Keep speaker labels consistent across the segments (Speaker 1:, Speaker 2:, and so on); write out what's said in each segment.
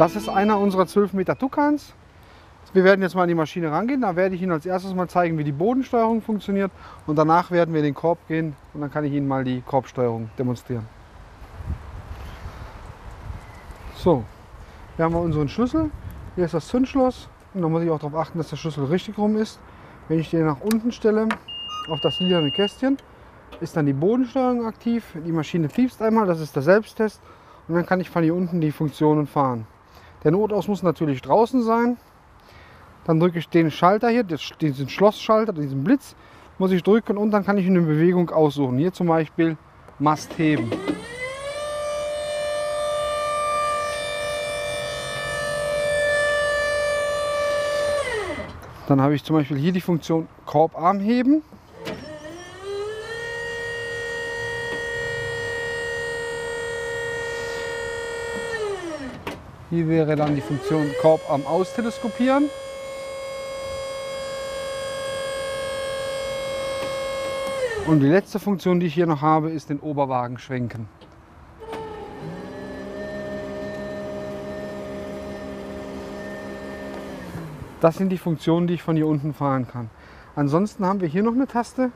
Speaker 1: Das ist einer unserer 12 Meter Tukans. Wir werden jetzt mal an die Maschine rangehen. Da werde ich Ihnen als erstes mal zeigen, wie die Bodensteuerung funktioniert. Und danach werden wir in den Korb gehen und dann kann ich Ihnen mal die Korbsteuerung demonstrieren. So, hier haben wir unseren Schlüssel. Hier ist das Zündschloss. Und da muss ich auch darauf achten, dass der Schlüssel richtig rum ist. Wenn ich den nach unten stelle, auf das lilane Kästchen, ist dann die Bodensteuerung aktiv. Die Maschine piepst einmal, das ist der Selbsttest. Und dann kann ich von hier unten die Funktionen fahren. Der Notaus muss natürlich draußen sein. Dann drücke ich den Schalter hier, diesen Schlossschalter, diesen Blitz, muss ich drücken und dann kann ich eine Bewegung aussuchen. Hier zum Beispiel Mast heben. Dann habe ich zum Beispiel hier die Funktion Korbarm heben. Hier wäre dann die Funktion Korbarm austeleskopieren. Und die letzte Funktion, die ich hier noch habe, ist den Oberwagen schwenken. Das sind die Funktionen, die ich von hier unten fahren kann. Ansonsten haben wir hier noch eine Taste.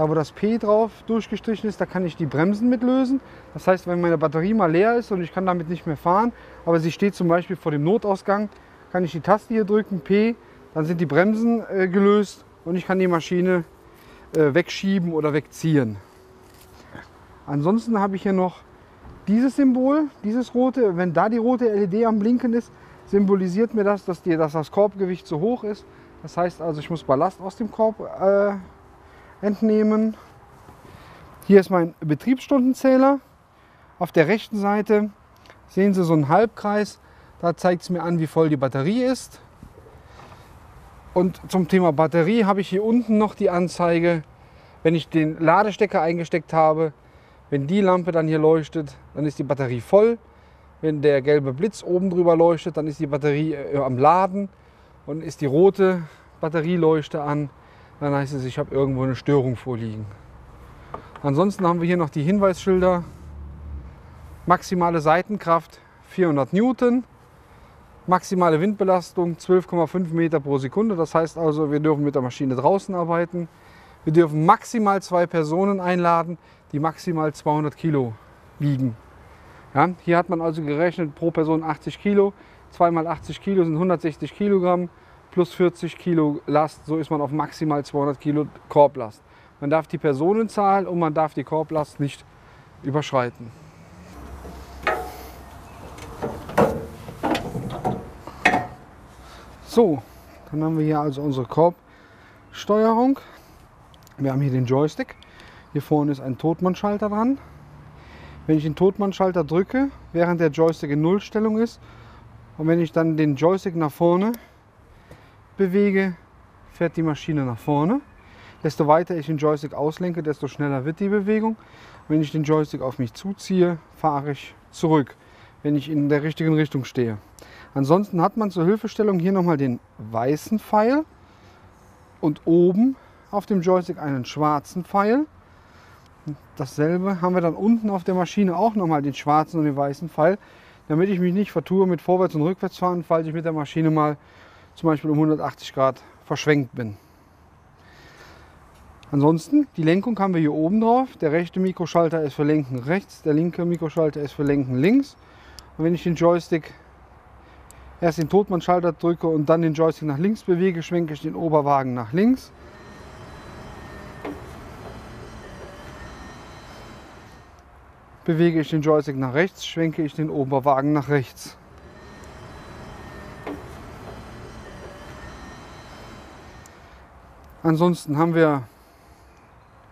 Speaker 1: Da wo das P drauf durchgestrichen ist, da kann ich die Bremsen mitlösen. Das heißt, wenn meine Batterie mal leer ist und ich kann damit nicht mehr fahren, aber sie steht zum Beispiel vor dem Notausgang, kann ich die Taste hier drücken, P, dann sind die Bremsen äh, gelöst und ich kann die Maschine äh, wegschieben oder wegziehen. Ansonsten habe ich hier noch dieses Symbol, dieses rote. Wenn da die rote LED am Blinken ist, symbolisiert mir das, dass, die, dass das Korbgewicht zu hoch ist. Das heißt also, ich muss Ballast aus dem Korb äh, entnehmen. Hier ist mein Betriebsstundenzähler. Auf der rechten Seite sehen Sie so einen Halbkreis. Da zeigt es mir an, wie voll die Batterie ist. Und zum Thema Batterie habe ich hier unten noch die Anzeige, wenn ich den Ladestecker eingesteckt habe, wenn die Lampe dann hier leuchtet, dann ist die Batterie voll. Wenn der gelbe Blitz oben drüber leuchtet, dann ist die Batterie äh, am Laden und ist die rote Batterieleuchte an, dann heißt es, ich habe irgendwo eine Störung vorliegen. Ansonsten haben wir hier noch die Hinweisschilder. Maximale Seitenkraft 400 Newton, maximale Windbelastung 12,5 Meter pro Sekunde. Das heißt also, wir dürfen mit der Maschine draußen arbeiten. Wir dürfen maximal zwei Personen einladen, die maximal 200 Kilo wiegen. Ja, hier hat man also gerechnet pro Person 80 Kilo. 2 mal 80 Kilo sind 160 Kilogramm plus 40 Kilo Last. So ist man auf maximal 200 Kilo Korblast. Man darf die Personenzahl und man darf die Korblast nicht überschreiten. So, dann haben wir hier also unsere Korbsteuerung. Wir haben hier den Joystick. Hier vorne ist ein Totmannschalter dran. Wenn ich den Totmannschalter drücke, während der Joystick in Nullstellung ist und wenn ich dann den Joystick nach vorne bewege, fährt die Maschine nach vorne. Desto weiter ich den Joystick auslenke, desto schneller wird die Bewegung. Wenn ich den Joystick auf mich zuziehe, fahre ich zurück, wenn ich in der richtigen Richtung stehe. Ansonsten hat man zur Hilfestellung hier nochmal den weißen Pfeil und oben auf dem Joystick einen schwarzen Pfeil. Dasselbe haben wir dann unten auf der Maschine auch nochmal den schwarzen und den weißen Pfeil, damit ich mich nicht vertue mit Vorwärts- und Rückwärtsfahren, falls ich mit der Maschine mal zum Beispiel um 180 Grad verschwenkt bin. Ansonsten, die Lenkung haben wir hier oben drauf. Der rechte Mikroschalter ist für Lenken rechts, der linke Mikroschalter ist für Lenken links. Und wenn ich den Joystick erst den Totmannschalter drücke und dann den Joystick nach links bewege, schwenke ich den Oberwagen nach links. Bewege ich den Joystick nach rechts, schwenke ich den Oberwagen nach rechts. Ansonsten haben wir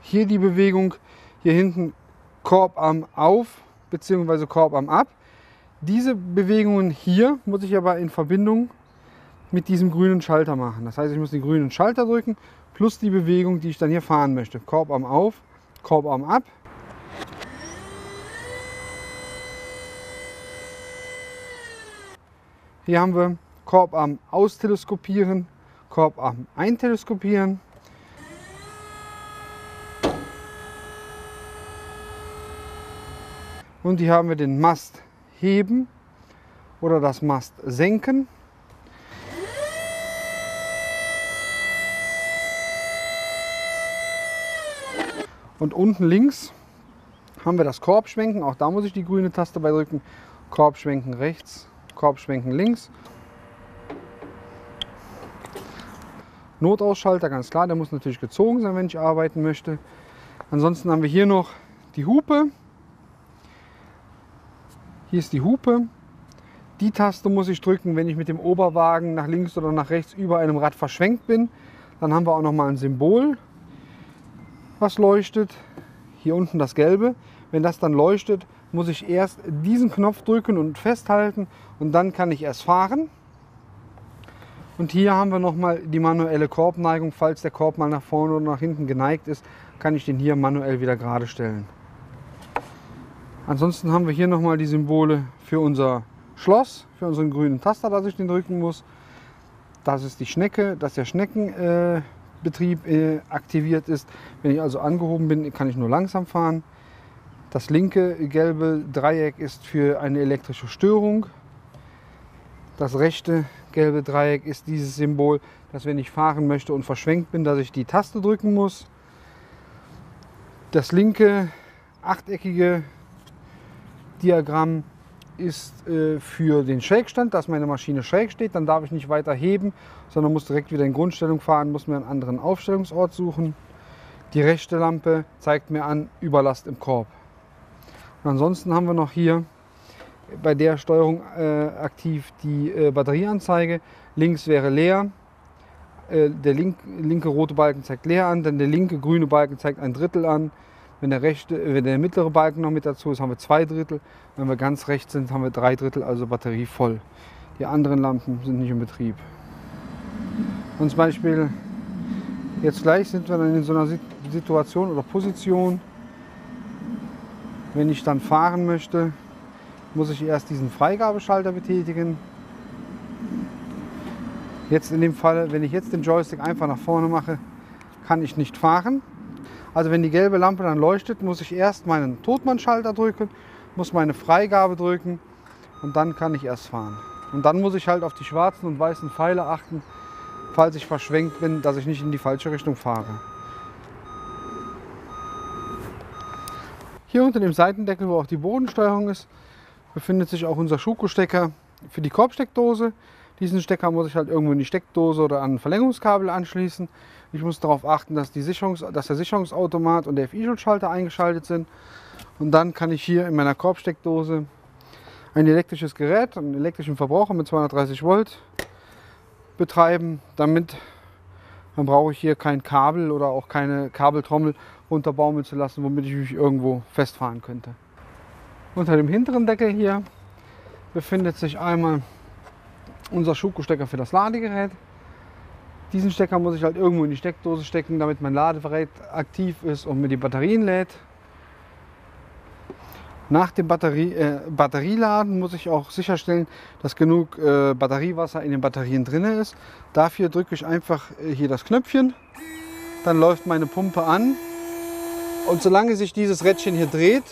Speaker 1: hier die Bewegung, hier hinten Korbarm auf bzw. Korbarm ab. Diese Bewegungen hier muss ich aber in Verbindung mit diesem grünen Schalter machen. Das heißt, ich muss den grünen Schalter drücken plus die Bewegung, die ich dann hier fahren möchte. Korbarm auf, Korbarm ab. Hier haben wir Korbarm austeleskopieren, Korbarm einteleskopieren. Und hier haben wir den Mast heben oder das Mast senken. Und unten links haben wir das Korbschwenken. Auch da muss ich die grüne Taste bei drücken. Korbschwenken rechts, Korbschwenken links. Notausschalter, ganz klar, der muss natürlich gezogen sein, wenn ich arbeiten möchte. Ansonsten haben wir hier noch die Hupe. Hier ist die Hupe. Die Taste muss ich drücken, wenn ich mit dem Oberwagen nach links oder nach rechts über einem Rad verschwenkt bin. Dann haben wir auch noch mal ein Symbol, was leuchtet. Hier unten das gelbe. Wenn das dann leuchtet, muss ich erst diesen Knopf drücken und festhalten und dann kann ich erst fahren. Und hier haben wir nochmal die manuelle Korbneigung. Falls der Korb mal nach vorne oder nach hinten geneigt ist, kann ich den hier manuell wieder gerade stellen. Ansonsten haben wir hier nochmal die Symbole für unser Schloss, für unseren grünen Taster, dass ich den drücken muss. Das ist die Schnecke, dass der Schneckenbetrieb äh, aktiviert ist. Wenn ich also angehoben bin, kann ich nur langsam fahren. Das linke gelbe Dreieck ist für eine elektrische Störung. Das rechte gelbe Dreieck ist dieses Symbol, dass wenn ich fahren möchte und verschwenkt bin, dass ich die Taste drücken muss. Das linke achteckige Diagramm ist äh, für den Schrägstand, dass meine Maschine schräg steht. Dann darf ich nicht weiter heben, sondern muss direkt wieder in Grundstellung fahren, muss mir einen anderen Aufstellungsort suchen. Die rechte Lampe zeigt mir an Überlast im Korb. Und ansonsten haben wir noch hier bei der Steuerung äh, aktiv die äh, Batterieanzeige. Links wäre leer. Äh, der link, linke rote Balken zeigt leer an, dann der linke grüne Balken zeigt ein Drittel an. Wenn der, rechte, äh, wenn der mittlere Balken noch mit dazu ist, haben wir zwei Drittel. Wenn wir ganz rechts sind, haben wir drei Drittel, also Batterie voll. Die anderen Lampen sind nicht in Betrieb. Und zum Beispiel jetzt gleich sind wir dann in so einer Situation oder Position, wenn ich dann fahren möchte, muss ich erst diesen Freigabeschalter betätigen. Jetzt in dem Fall, wenn ich jetzt den Joystick einfach nach vorne mache, kann ich nicht fahren. Also wenn die gelbe Lampe dann leuchtet, muss ich erst meinen Totmannschalter drücken, muss meine Freigabe drücken und dann kann ich erst fahren. Und dann muss ich halt auf die schwarzen und weißen Pfeile achten, falls ich verschwenkt bin, dass ich nicht in die falsche Richtung fahre. Hier unter dem Seitendeckel, wo auch die Bodensteuerung ist, befindet sich auch unser Schuko-Stecker für die Korbsteckdose. Diesen Stecker muss ich halt irgendwo in die Steckdose oder an ein Verlängerungskabel anschließen. Ich muss darauf achten, dass, die Sicherungs dass der Sicherungsautomat und der FI-Schutzschalter eingeschaltet sind. Und dann kann ich hier in meiner Korbsteckdose ein elektrisches Gerät, einen elektrischen Verbraucher mit 230 Volt betreiben. Damit dann brauche ich hier kein Kabel oder auch keine Kabeltrommel runterbaumeln zu lassen, womit ich mich irgendwo festfahren könnte. Unter dem hinteren Deckel hier befindet sich einmal unser Schuko-Stecker für das Ladegerät. Diesen Stecker muss ich halt irgendwo in die Steckdose stecken, damit mein Ladegerät aktiv ist und mir die Batterien lädt. Nach dem Batterie, äh, Batterieladen muss ich auch sicherstellen, dass genug äh, Batteriewasser in den Batterien drin ist. Dafür drücke ich einfach äh, hier das Knöpfchen. Dann läuft meine Pumpe an. Und solange sich dieses Rädchen hier dreht,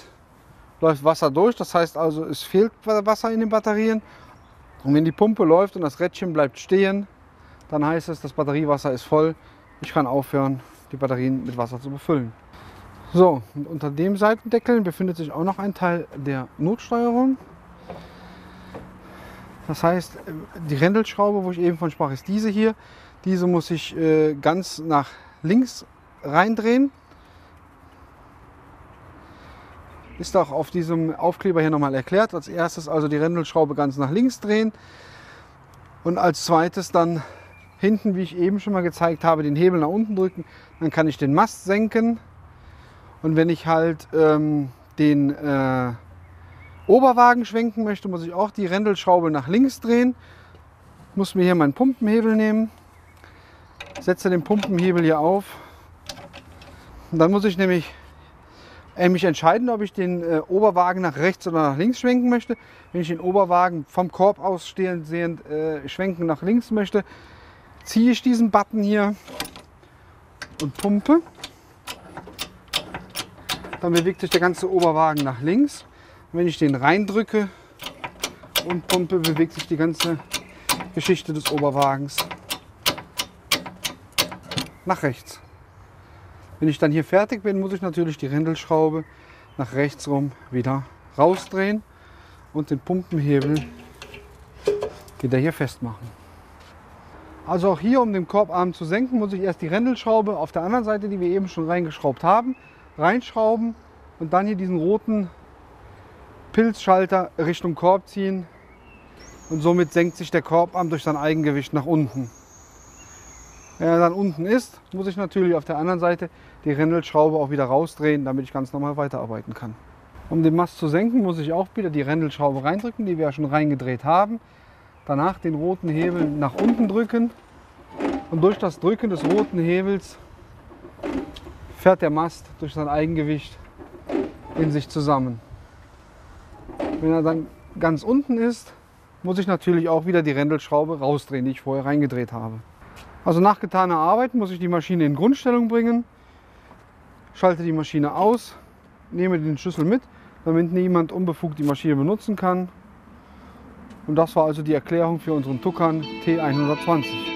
Speaker 1: läuft Wasser durch. Das heißt also, es fehlt Wasser in den Batterien. Und wenn die Pumpe läuft und das Rädchen bleibt stehen, dann heißt es, das Batteriewasser ist voll. Ich kann aufhören, die Batterien mit Wasser zu befüllen. So, unter dem Seitendeckel befindet sich auch noch ein Teil der Notsteuerung. Das heißt, die Rändelschraube, wo ich eben von sprach, ist diese hier. Diese muss ich äh, ganz nach links reindrehen. Ist auch auf diesem Aufkleber hier nochmal erklärt. Als erstes also die Rändelschraube ganz nach links drehen und als zweites dann hinten, wie ich eben schon mal gezeigt habe, den Hebel nach unten drücken. Dann kann ich den Mast senken und wenn ich halt ähm, den äh, Oberwagen schwenken möchte, muss ich auch die Rändelschraube nach links drehen. Muss mir hier meinen Pumpenhebel nehmen, setze den Pumpenhebel hier auf. Und dann muss ich nämlich mich entscheiden, ob ich den äh, Oberwagen nach rechts oder nach links schwenken möchte. Wenn ich den Oberwagen vom Korb aus stehend sehend äh, schwenken nach links möchte, ziehe ich diesen Button hier und pumpe. Dann bewegt sich der ganze Oberwagen nach links. Und wenn ich den reindrücke und pumpe, bewegt sich die ganze Geschichte des Oberwagens nach rechts. Wenn ich dann hier fertig bin, muss ich natürlich die Rindelschraube nach rechts rum wieder rausdrehen und den Pumpenhebel wieder hier festmachen. Also auch hier, um den Korbarm zu senken, muss ich erst die Rändelschraube auf der anderen Seite, die wir eben schon reingeschraubt haben, reinschrauben und dann hier diesen roten Pilzschalter Richtung Korb ziehen und somit senkt sich der Korbarm durch sein Eigengewicht nach unten. Wenn er dann unten ist, muss ich natürlich auf der anderen Seite die Rändelschraube auch wieder rausdrehen, damit ich ganz normal weiterarbeiten kann. Um den Mast zu senken, muss ich auch wieder die Rändelschraube reindrücken, die wir ja schon reingedreht haben. Danach den roten Hebel nach unten drücken und durch das Drücken des roten Hebels fährt der Mast durch sein Eigengewicht in sich zusammen. Wenn er dann ganz unten ist, muss ich natürlich auch wieder die Rändelschraube rausdrehen, die ich vorher reingedreht habe. Also nach getaner Arbeit muss ich die Maschine in Grundstellung bringen, schalte die Maschine aus, nehme den Schlüssel mit, damit niemand unbefugt die Maschine benutzen kann. Und das war also die Erklärung für unseren Tuckern T120.